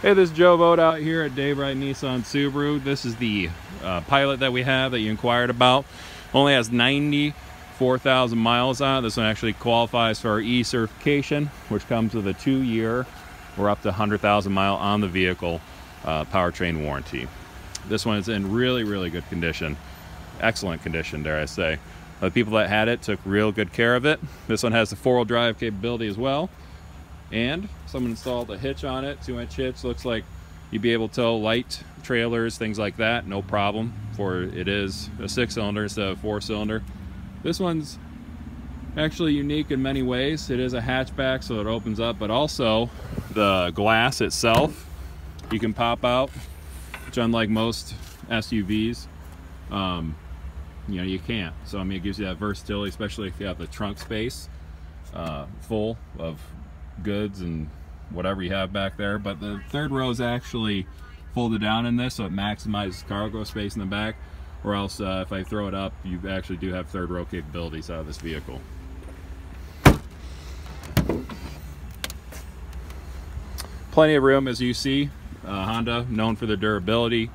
Hey, this is Joe Vogt out here at Dave Wright Nissan Subaru. This is the uh, Pilot that we have that you inquired about. Only has 94,000 miles on it. This one actually qualifies for our E-certification, which comes with a two-year or up to 100,000 mile on the vehicle uh, powertrain warranty. This one is in really, really good condition. Excellent condition, dare I say. The people that had it took real good care of it. This one has the four-wheel drive capability as well and someone installed a hitch on it. Two inch hitch looks like you'd be able to tow light trailers things like that. No problem for it is a six cylinder instead of four cylinder. This one's actually unique in many ways. It is a hatchback so it opens up but also the glass itself you can pop out which unlike most SUVs um, you know you can't. So I mean it gives you that versatility especially if you have the trunk space uh, full of goods and whatever you have back there. But the third row is actually folded down in this, so it maximizes cargo space in the back. Or else, uh, if I throw it up, you actually do have third row capabilities out of this vehicle. Plenty of room, as you see. Uh, Honda, known for their durability,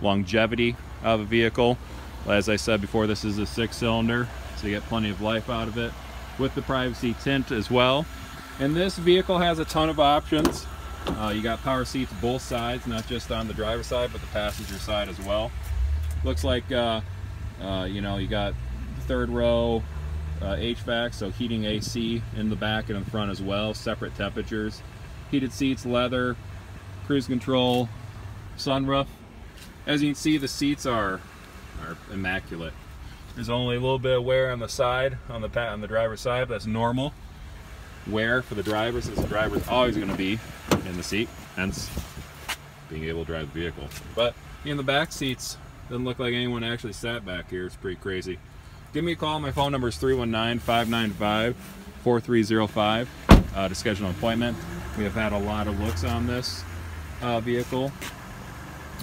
longevity of a vehicle. As I said before, this is a six cylinder, so you get plenty of life out of it. With the privacy tint as well. And this vehicle has a ton of options. Uh, you got power seats both sides, not just on the driver's side, but the passenger side as well. Looks like, uh, uh, you know, you got third row uh, HVAC, so heating AC in the back and in front as well, separate temperatures. Heated seats, leather, cruise control, sunroof. As you can see, the seats are, are immaculate. There's only a little bit of wear on the side, on the on the driver's side, but that's normal wear for the driver since the driver is always going to be in the seat, hence being able to drive the vehicle. But in the back seats, doesn't look like anyone actually sat back here. It's pretty crazy. Give me a call. My phone number is 319-595-4305 uh, to schedule an appointment. We have had a lot of looks on this uh, vehicle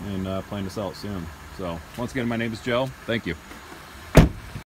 and uh, plan to sell it soon. So once again, my name is Joe. Thank you.